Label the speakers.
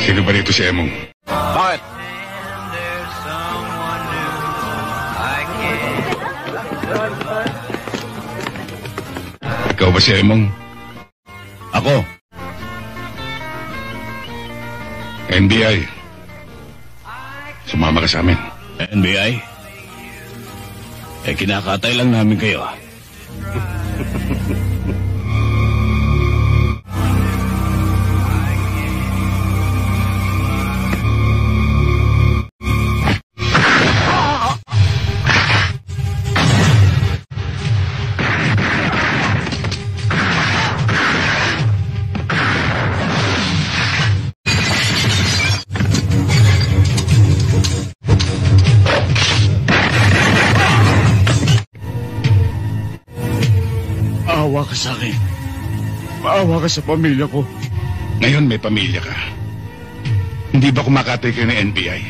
Speaker 1: Sino ba rito si Emong?
Speaker 2: Bakit?
Speaker 1: Ikaw ba si Emong?
Speaker 2: Ako.
Speaker 1: NBI. Sumama ka sa amin.
Speaker 2: NBI? Eh, kinakatay lang namin kayo ah. Maawa ka sa akin. Maawa ka sa pamilya ko.
Speaker 1: Ngayon may pamilya ka. Hindi ba kumakatay kayo ng NBI?